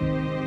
Bye.